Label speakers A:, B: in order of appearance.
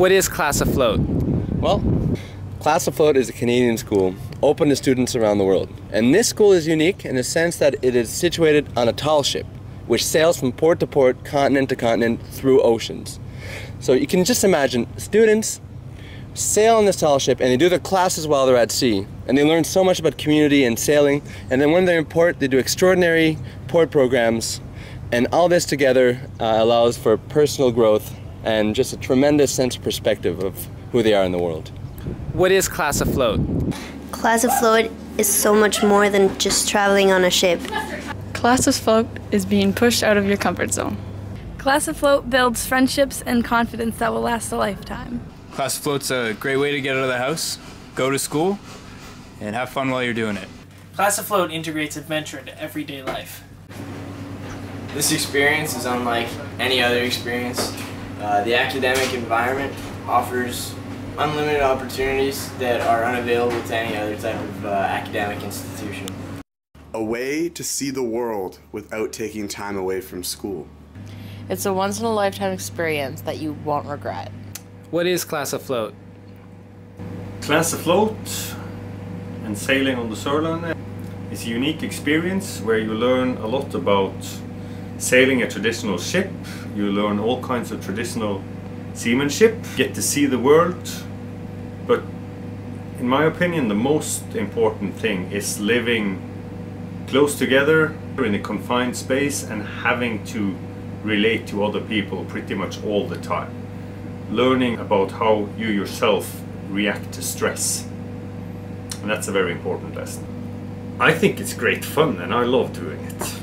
A: What is Class Afloat?
B: Well, Class Afloat is a Canadian school open to students around the world. And this school is unique in the sense that it is situated on a tall ship, which sails from port to port, continent to continent, through oceans. So you can just imagine students sail on this tall ship and they do their classes while they're at sea. And they learn so much about community and sailing. And then when they're in port, they do extraordinary port programs. And all this together uh, allows for personal growth and just a tremendous sense of perspective of who they are in the world.
A: What is Class Afloat?
C: Class Afloat is so much more than just traveling on a ship.
D: Class Afloat is being pushed out of your comfort zone.
E: Class Afloat builds friendships and confidence that will last a lifetime.
F: Class Afloat's a great way to get out of the house, go to school, and have fun while you're doing it.
G: Class Afloat integrates adventure into everyday life.
H: This experience is unlike any other experience. Uh, the academic environment offers unlimited opportunities that are unavailable to any other type of uh, academic institution.
I: A way to see the world without taking time away from school.
J: It's a once in a lifetime experience that you won't regret.
A: What is Class Afloat?
K: Class Afloat and sailing on the Sørlandet is a unique experience where you learn a lot about sailing a traditional ship. You learn all kinds of traditional seamanship, get to see the world. But in my opinion, the most important thing is living close together in a confined space and having to relate to other people pretty much all the time. Learning about how you yourself react to stress. And that's a very important lesson. I think it's great fun and I love doing it.